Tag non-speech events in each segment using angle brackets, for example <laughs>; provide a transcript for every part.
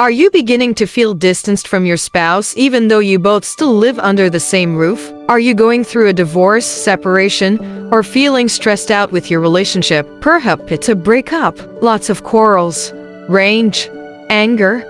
Are you beginning to feel distanced from your spouse even though you both still live under the same roof? Are you going through a divorce, separation, or feeling stressed out with your relationship? Perhaps it's a breakup. Lots of quarrels, rage, anger,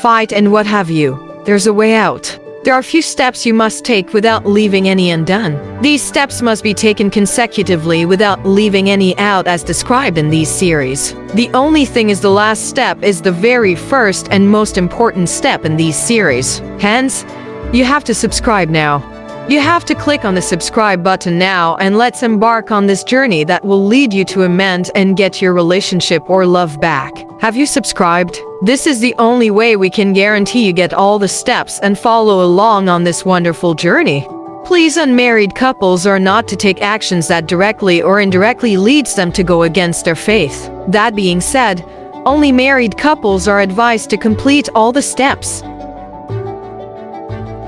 fight, and what have you. There's a way out. There are few steps you must take without leaving any undone. These steps must be taken consecutively without leaving any out as described in these series. The only thing is the last step is the very first and most important step in these series. Hence, you have to subscribe now. You have to click on the subscribe button now and let's embark on this journey that will lead you to amend and get your relationship or love back. Have you subscribed? This is the only way we can guarantee you get all the steps and follow along on this wonderful journey. Please unmarried couples are not to take actions that directly or indirectly leads them to go against their faith. That being said, only married couples are advised to complete all the steps.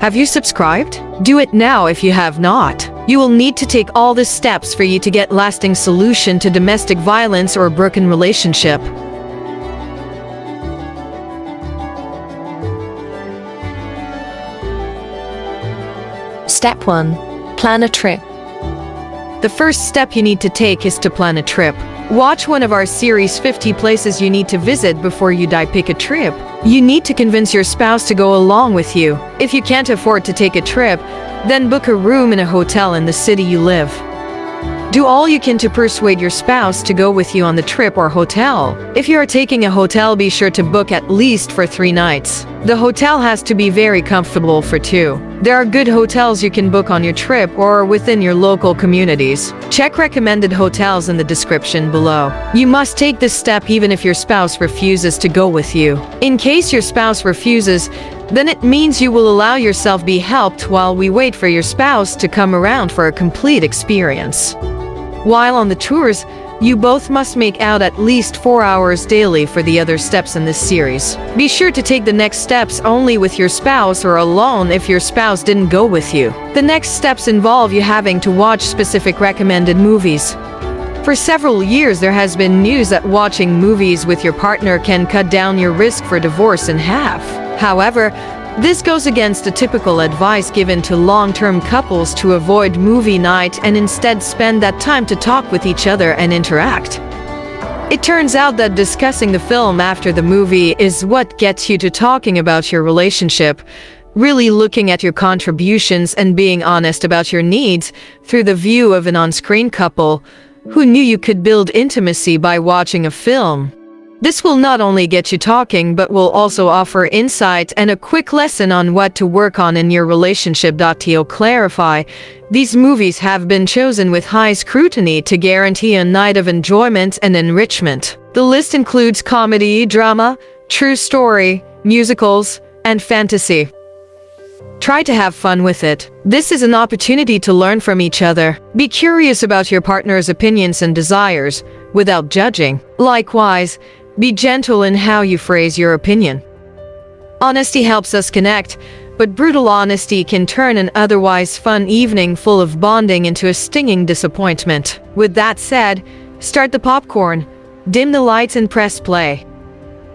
Have you subscribed? Do it now if you have not. You will need to take all the steps for you to get lasting solution to domestic violence or broken relationship. Step 1. Plan a trip. The first step you need to take is to plan a trip. Watch one of our series 50 places you need to visit before you die pick a trip. You need to convince your spouse to go along with you. If you can't afford to take a trip, then book a room in a hotel in the city you live. Do all you can to persuade your spouse to go with you on the trip or hotel. If you are taking a hotel, be sure to book at least for three nights. The hotel has to be very comfortable for two. There are good hotels you can book on your trip or within your local communities. Check recommended hotels in the description below. You must take this step even if your spouse refuses to go with you. In case your spouse refuses, then it means you will allow yourself be helped while we wait for your spouse to come around for a complete experience. While on the tours, you both must make out at least 4 hours daily for the other steps in this series. Be sure to take the next steps only with your spouse or alone if your spouse didn't go with you. The next steps involve you having to watch specific recommended movies. For several years there has been news that watching movies with your partner can cut down your risk for divorce in half. However, this goes against the typical advice given to long-term couples to avoid movie night and instead spend that time to talk with each other and interact. It turns out that discussing the film after the movie is what gets you to talking about your relationship, really looking at your contributions and being honest about your needs through the view of an on-screen couple who knew you could build intimacy by watching a film. This will not only get you talking but will also offer insight and a quick lesson on what to work on in your relationship. To clarify, these movies have been chosen with high scrutiny to guarantee a night of enjoyment and enrichment. The list includes comedy, drama, true story, musicals, and fantasy. Try to have fun with it. This is an opportunity to learn from each other. Be curious about your partner's opinions and desires, without judging. Likewise, be gentle in how you phrase your opinion. Honesty helps us connect, but brutal honesty can turn an otherwise fun evening full of bonding into a stinging disappointment. With that said, start the popcorn, dim the lights and press play.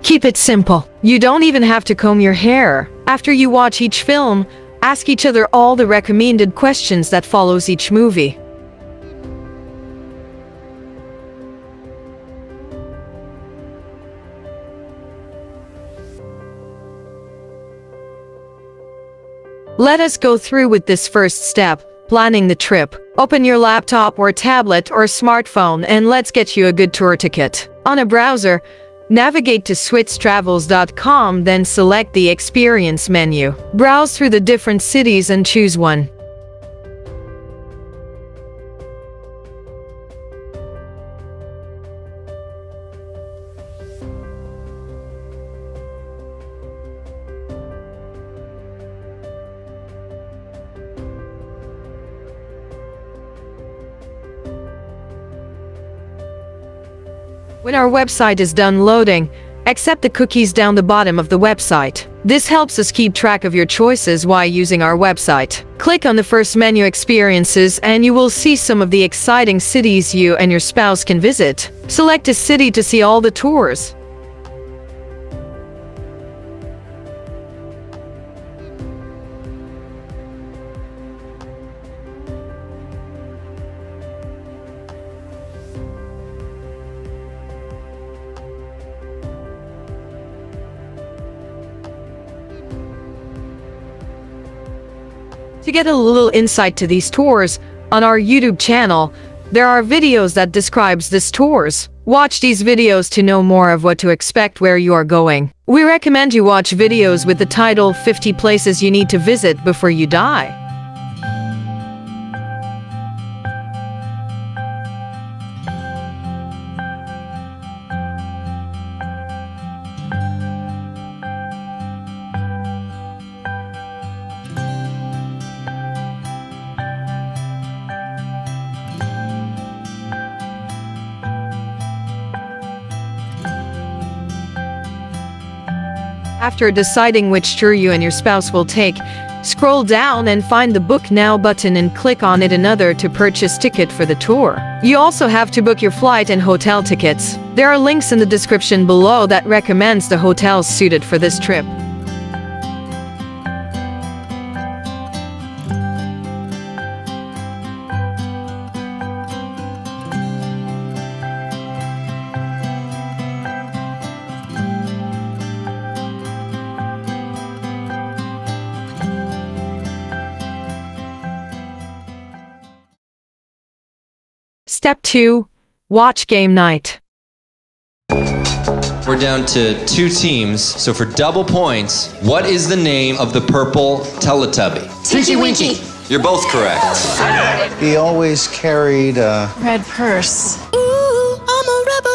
Keep it simple. You don't even have to comb your hair. After you watch each film, ask each other all the recommended questions that follows each movie. Let us go through with this first step, planning the trip. Open your laptop or tablet or smartphone and let's get you a good tour ticket. On a browser, navigate to switztravels.com then select the experience menu. Browse through the different cities and choose one. When our website is done loading, accept the cookies down the bottom of the website. This helps us keep track of your choices while using our website. Click on the first menu experiences and you will see some of the exciting cities you and your spouse can visit. Select a city to see all the tours. Get a little insight to these tours, on our YouTube channel, there are videos that describes these tours. Watch these videos to know more of what to expect where you are going. We recommend you watch videos with the title 50 places you need to visit before you die. After deciding which tour you and your spouse will take, scroll down and find the Book Now button and click on it another to purchase ticket for the tour. You also have to book your flight and hotel tickets. There are links in the description below that recommends the hotels suited for this trip. Step 2. Watch game night. We're down to two teams, so for double points, what is the name of the purple Teletubby? Tinky Winky. You're both correct. He always carried a. Red purse.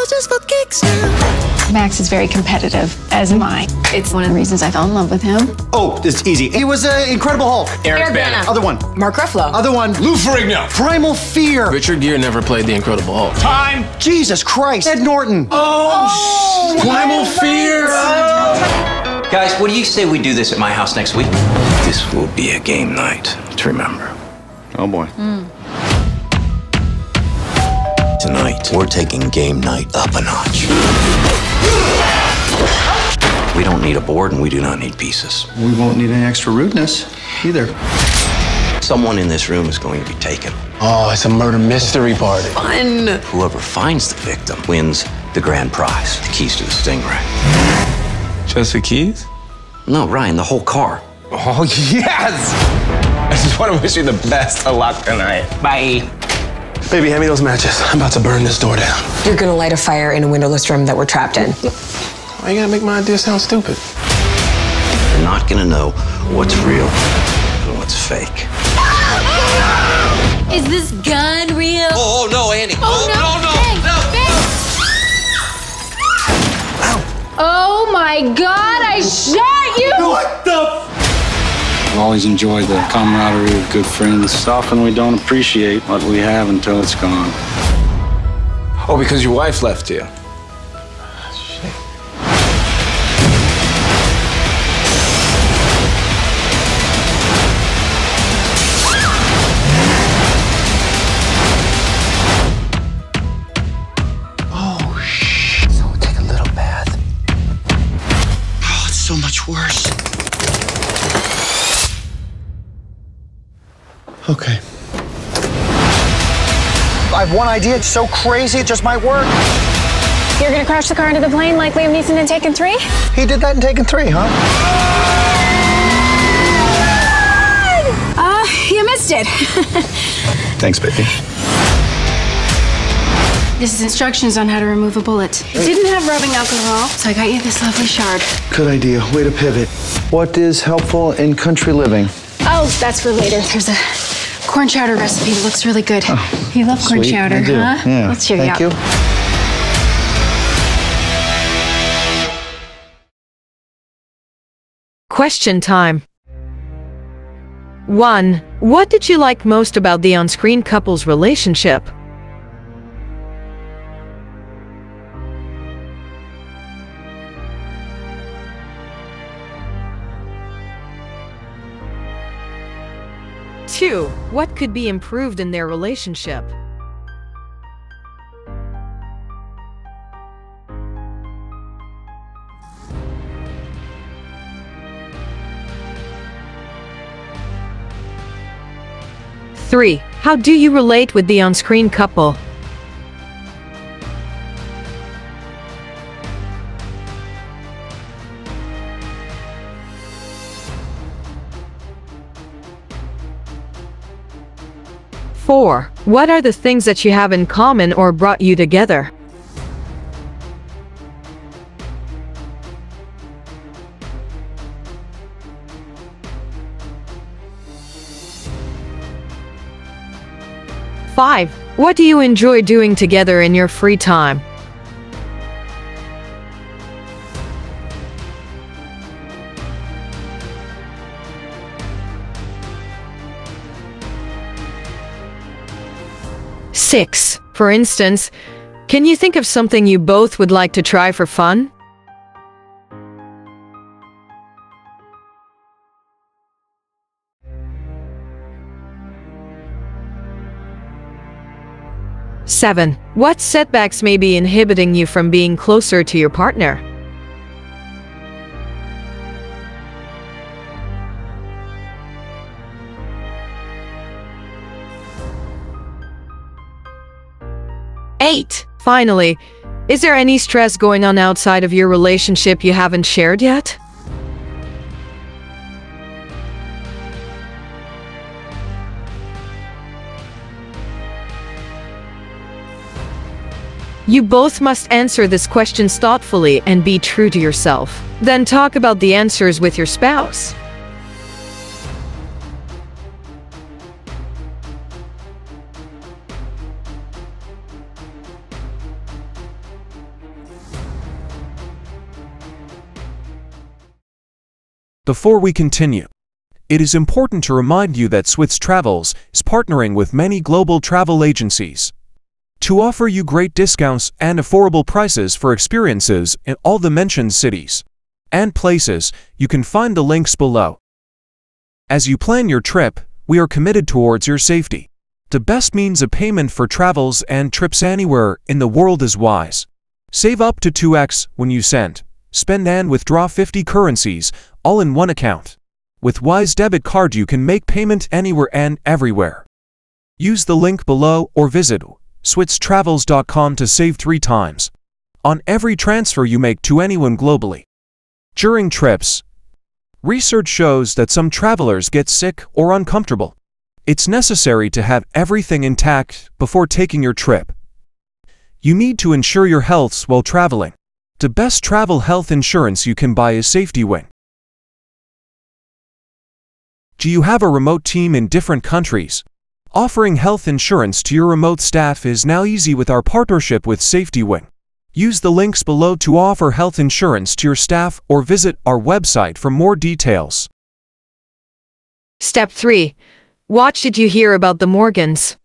Ooh, I'm a rebel just for kicks now. Max is very competitive, as am I. It's one of the reasons I fell in love with him. Oh, it's easy. He was an Incredible Hulk. Eric Bana. Other one. Mark Ruffalo. Other one. Lou Ferrigno. Primal Fear. Richard Gere never played the Incredible Hulk. Time. Jesus Christ. Ed Norton. Oh, oh Primal Fear. Guys, what do you say we do this at my house next week? This will be a game night to remember. Oh boy. Hmm. Tonight, we're taking game night up a notch. We don't need a board and we do not need pieces. We won't need any extra rudeness either. Someone in this room is going to be taken. Oh, it's a murder mystery party. Fun! Whoever finds the victim wins the grand prize, the keys to the Stingray. Just the keys? No, Ryan, the whole car. Oh, <laughs> yes! I just want to wish you the best of luck tonight. Bye. Baby, hand me those matches. I'm about to burn this door down. You're gonna light a fire in a windowless room that we're trapped in. Why you gotta make my idea sound stupid? You're not going to know what's real and what's fake. Is this gun real? Oh, no, Andy. Oh, no, Oh my god, I shot you! I've always enjoyed the camaraderie of good friends. Often we don't appreciate what we have until it's gone. Oh, because your wife left you. Idea. It's so crazy, it just might work. You're gonna crash the car into the plane like Liam Neeson in Taken 3? He did that in Taken 3, huh? Uh, you missed it. <laughs> Thanks, baby. this is instructions on how to remove a bullet. It didn't have rubbing alcohol, so I got you this lovely shard. Good idea. Way to pivot. What is helpful in country living? Oh, that's for later. There's a corn chowder recipe that looks really good. Oh, you love corn Sweet, chowder, I do. huh? Yeah. Let's cheer Thank you you. Question time. 1. What did you like most about the on-screen couple's relationship? 2. What could be improved in their relationship? Three. How do you relate with the on-screen couple? What are the things that you have in common or brought you together? Five. What do you enjoy doing together in your free time? Six. For instance, can you think of something you both would like to try for fun? Seven. What setbacks may be inhibiting you from being closer to your partner? Finally, is there any stress going on outside of your relationship you haven't shared yet? You both must answer this questions thoughtfully and be true to yourself. Then talk about the answers with your spouse. Before we continue, it is important to remind you that SwitzTravels is partnering with many global travel agencies to offer you great discounts and affordable prices for experiences in all the mentioned cities and places. You can find the links below. As you plan your trip, we are committed towards your safety. The best means of payment for travels and trips anywhere in the world is Wise. Save up to 2x when you send, spend and withdraw 50 currencies all in one account. With Wise debit card you can make payment anywhere and everywhere. Use the link below or visit switztravels.com to save 3 times on every transfer you make to anyone globally. During trips, research shows that some travelers get sick or uncomfortable. It's necessary to have everything intact before taking your trip. You need to ensure your health while traveling. The best travel health insurance you can buy is Safety Wing. Do you have a remote team in different countries? Offering health insurance to your remote staff is now easy with our partnership with Safety Wing. Use the links below to offer health insurance to your staff or visit our website for more details. Step 3. What did you hear about the Morgans?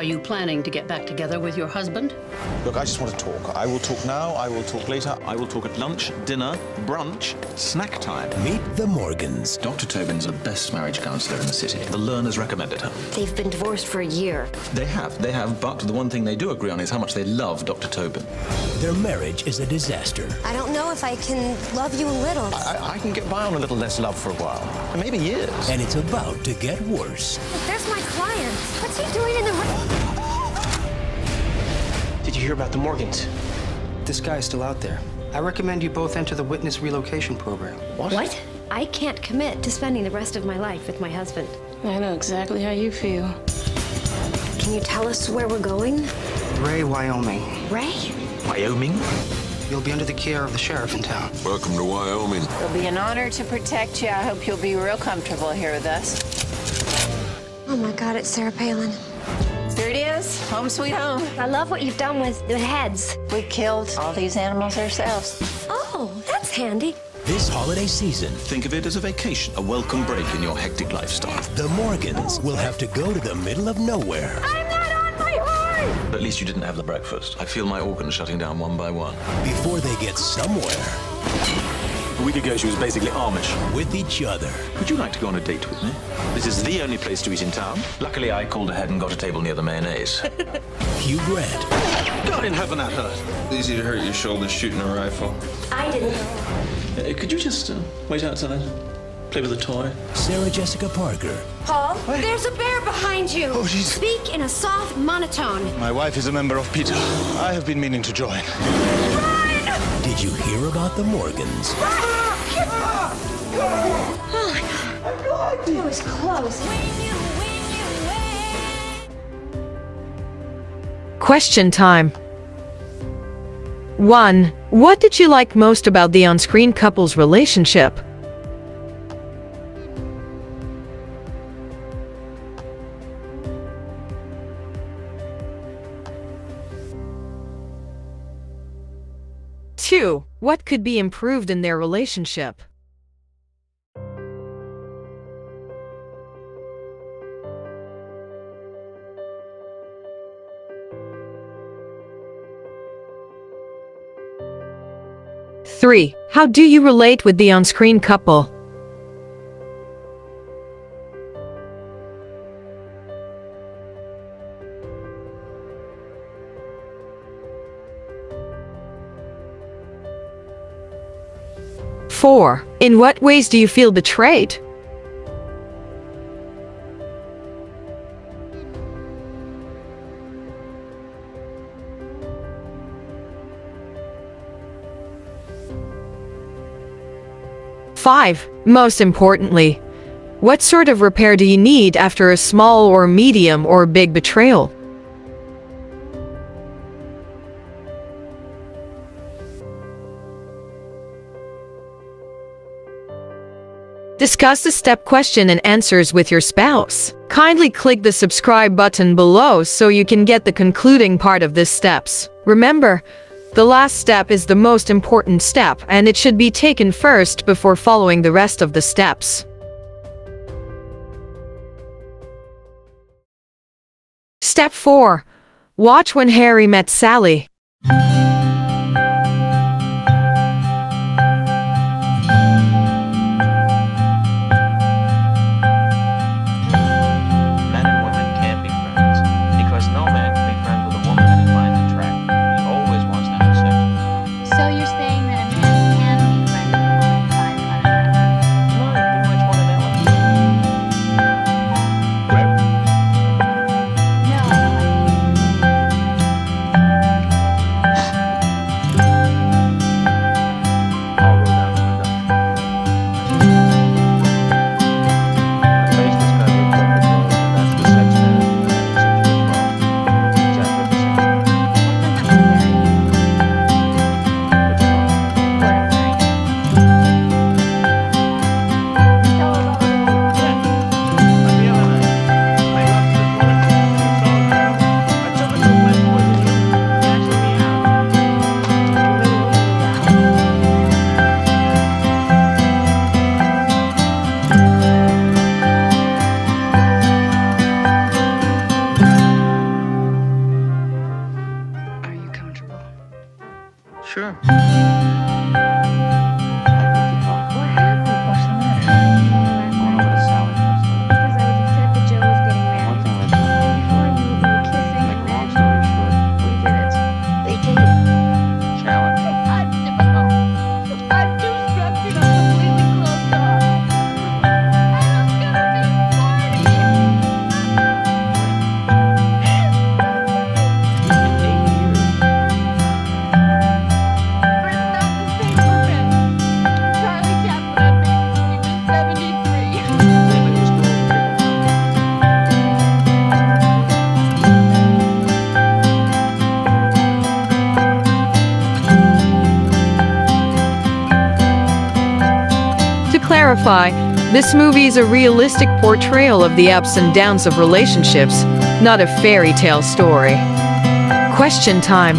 Are you planning to get back together with your husband? Look, I just want to talk. I will talk now, I will talk later, I will talk at lunch, dinner, brunch, snack time. Meet the Morgans. Dr. Tobin's the best marriage counselor in the city. The learners recommended her. They've been divorced for a year. They have, they have, but the one thing they do agree on is how much they love Dr. Tobin. Their marriage is a disaster. I don't know if I can love you a little. I, I can get by on a little less love for a while. Maybe years. And it's about to get worse. There's my client. What's he doing in the room? Did you hear about the Morgans? This guy is still out there. I recommend you both enter the witness relocation program. What? What? I can't commit to spending the rest of my life with my husband. I know exactly how you feel. Can you tell us where we're going? Ray, Wyoming. Ray? Wyoming? You'll be under the care of the sheriff in town. Welcome to Wyoming. It'll be an honor to protect you. I hope you'll be real comfortable here with us. Oh my god, it's Sarah Palin. Here it is, home sweet home. I love what you've done with the heads. We killed all these animals ourselves. Oh, that's handy. This holiday season, think of it as a vacation, a welcome break in your hectic lifestyle. The Morgans will have to go to the middle of nowhere. I'm not on my horse! At least you didn't have the breakfast. I feel my organs shutting down one by one. Before they get somewhere. A week ago, she was basically Amish. With each other. Would you like to go on a date with me? This is the only place to eat in town. Luckily, I called ahead and got a table near the mayonnaise. <laughs> Hugh Grant. God in heaven, that hurt. Easy to hurt your shoulder shooting a rifle. I didn't. Uh, could you just uh, wait outside? Play with a toy? Sarah Jessica Parker. Paul, there's a bear behind you. Oh, jeez. Speak in a soft monotone. My wife is a member of PETA. I have been meaning to join. Did you hear about the Morgans? Oh my god. It was close. Question time. 1. What did you like most about the on-screen couple's relationship? Two, what could be improved in their relationship? Three, how do you relate with the on-screen couple? In what ways do you feel betrayed? Five, most importantly, what sort of repair do you need after a small or medium or big betrayal? Discuss the step question and answers with your spouse. Kindly click the subscribe button below so you can get the concluding part of this steps. Remember, the last step is the most important step and it should be taken first before following the rest of the steps. Step 4. Watch when Harry met Sally. You're saying that clarify, this movie is a realistic portrayal of the ups and downs of relationships, not a fairy tale story. Question time.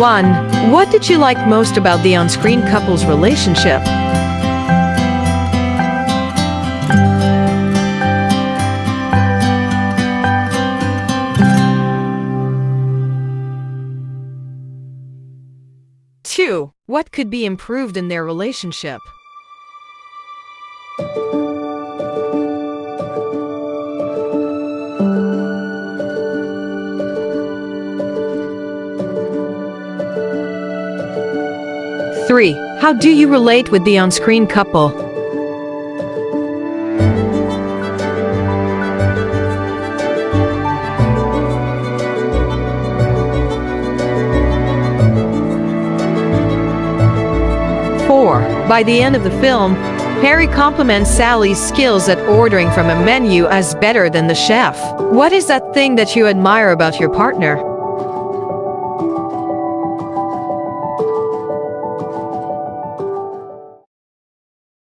1. What did you like most about the on-screen couple's relationship? Two. What could be improved in their relationship? Three. How do you relate with the on-screen couple? Four. By the end of the film, Harry compliments Sally's skills at ordering from a menu as better than the chef. What is that thing that you admire about your partner?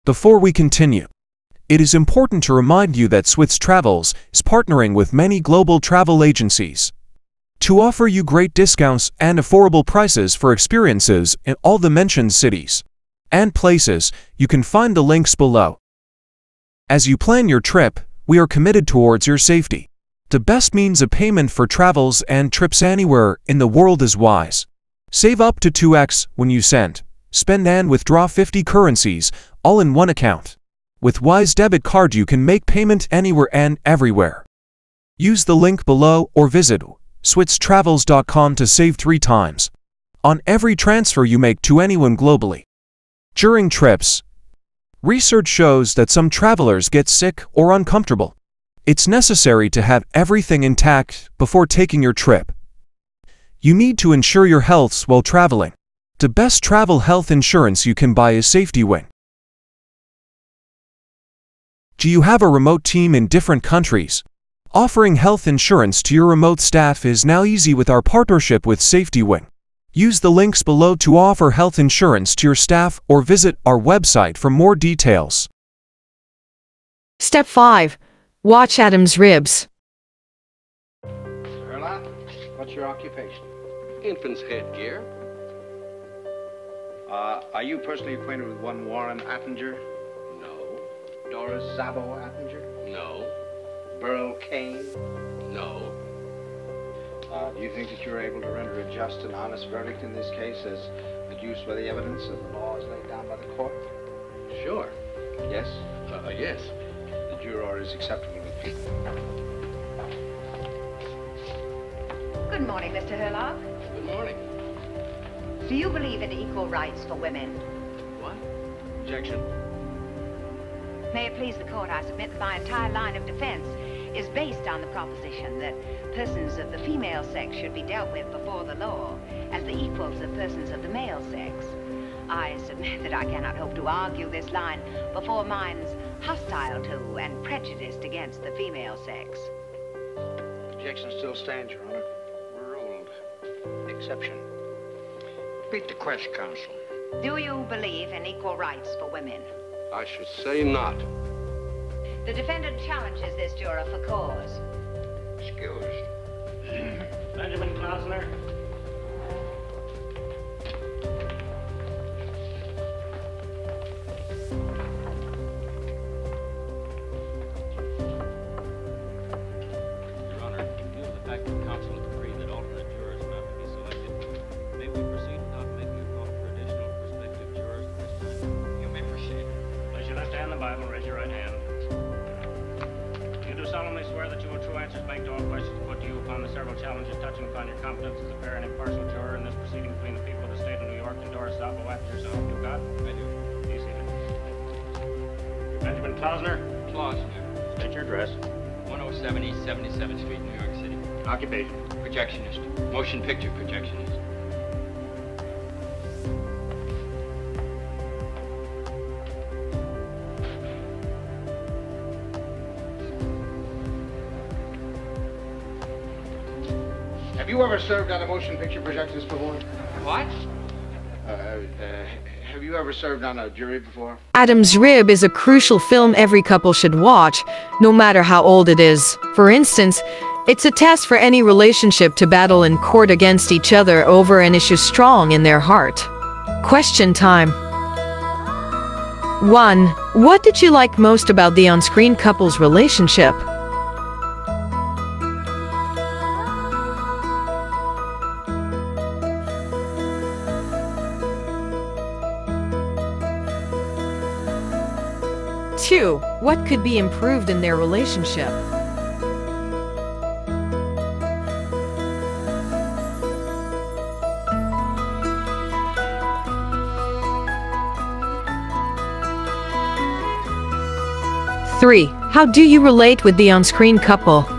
Before we continue, it is important to remind you that SwitzTravels is partnering with many global travel agencies to offer you great discounts and affordable prices for experiences in all the mentioned cities and places. You can find the links below. As you plan your trip, we are committed towards your safety. The best means of payment for travels and trips anywhere in the world is Wise. Save up to 2x when you send, spend and withdraw 50 currencies all in one account. With Wise debit card you can make payment anywhere and everywhere. Use the link below or visit switztravels.com to save 3 times on every transfer you make to anyone globally. During trips, research shows that some travelers get sick or uncomfortable. It's necessary to have everything intact before taking your trip. You need to ensure your health while traveling. The best travel health insurance you can buy is Safety Wing. Do you have a remote team in different countries? Offering health insurance to your remote staff is now easy with our partnership with Safety Wing. Use the links below to offer health insurance to your staff or visit our website for more details. Step 5. Watch Adam's ribs. Erla, what's your occupation? Infant's headgear. Uh, are you personally acquainted with one Warren Attinger? No. Doris Zabo Attinger? No. Burl Kane? No. Uh, do you think that you're able to render a just and honest verdict in this case as deduced by the evidence of the laws laid down by the court? Sure. Yes? Uh, yes. The juror is acceptable with you. Good morning, Mr. Herlock. Good morning. Do you believe in equal rights for women? What? Objection. May it please the court, I submit that my entire line of defense is based on the proposition that persons of the female sex should be dealt with before the law as the equals of persons of the male sex. I submit that I cannot hope to argue this line before minds hostile to and prejudiced against the female sex. Objection still stands, Your Honor. Ruled. Exception. Repeat the question, counsel. Do you believe in equal rights for women? I should say not. The defendant challenges this juror for cause. Excused. <clears throat> Benjamin Klausner. Your Honor, in view of the fact that counsel has agreed that alternate jurors are be selected, may we proceed without making a call for additional prospective jurors this time? You may proceed. Place your left hand the Bible, raise your right hand. Will true answers make to all questions put to you upon the several challenges touching upon your competence as a fair and impartial juror in this proceeding between the people of the state of New York and Doris Szabo after yourself, you got? I do. Be seated. Benjamin Klausner. Klausner. State your address. 107 East 77th Street, New York City. Occupation. Projectionist. Motion picture projectionist. Ever served on a motion picture projectionist before? What? Uh, uh, have you ever served on a jury before? Adam's Rib is a crucial film every couple should watch, no matter how old it is. For instance, it's a test for any relationship to battle in court against each other over an issue strong in their heart. Question time. 1. What did you like most about the on-screen couple's relationship? What could be improved in their relationship? Three. How do you relate with the on-screen couple?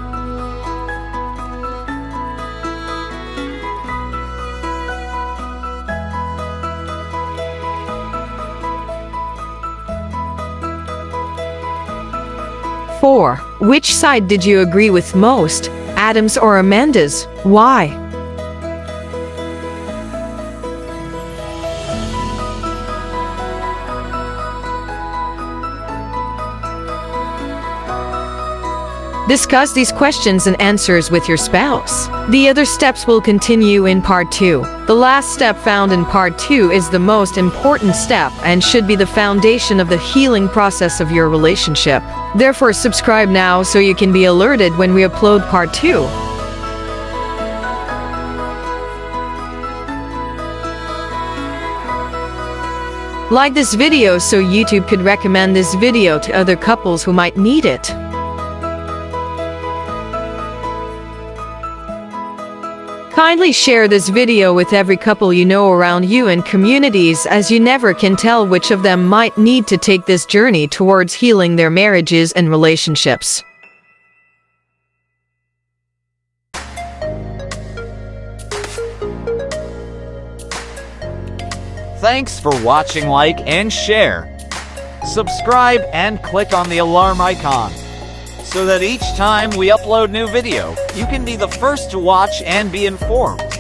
Which side did you agree with most? Adam's or Amanda's? Why? Discuss these questions and answers with your spouse. The other steps will continue in part 2. The last step found in part 2 is the most important step and should be the foundation of the healing process of your relationship. Therefore, subscribe now so you can be alerted when we upload part 2. Like this video so YouTube could recommend this video to other couples who might need it. Kindly share this video with every couple you know around you and communities as you never can tell which of them might need to take this journey towards healing their marriages and relationships. Thanks for watching, like, and share. Subscribe and click on the alarm icon so that each time we upload new video, you can be the first to watch and be informed.